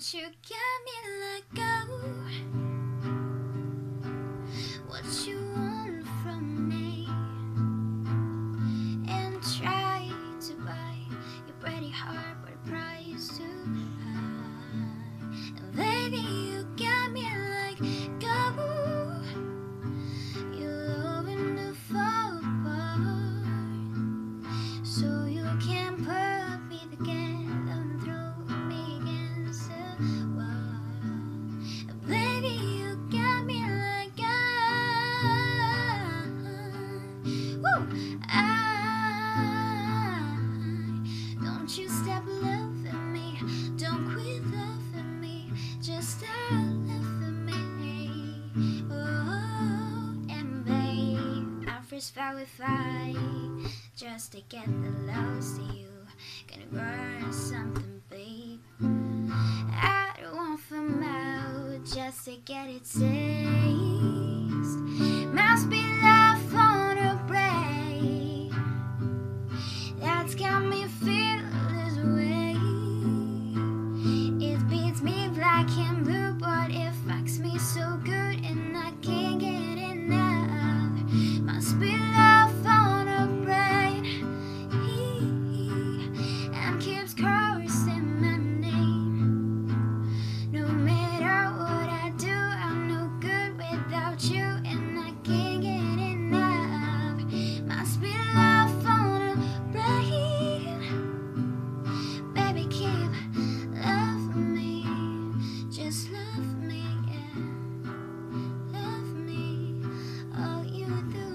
Since you got me let go, what you want from me? And try to buy your pretty heart, but the price too high. And baby, you got me like go. You're loving to fall apart, so always fly with just to get the lost of you. Gonna burn something, babe. I don't want from out just to get it taste. Must be love on a break that's got me feeling this way. It beats me black and blue.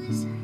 Jesus.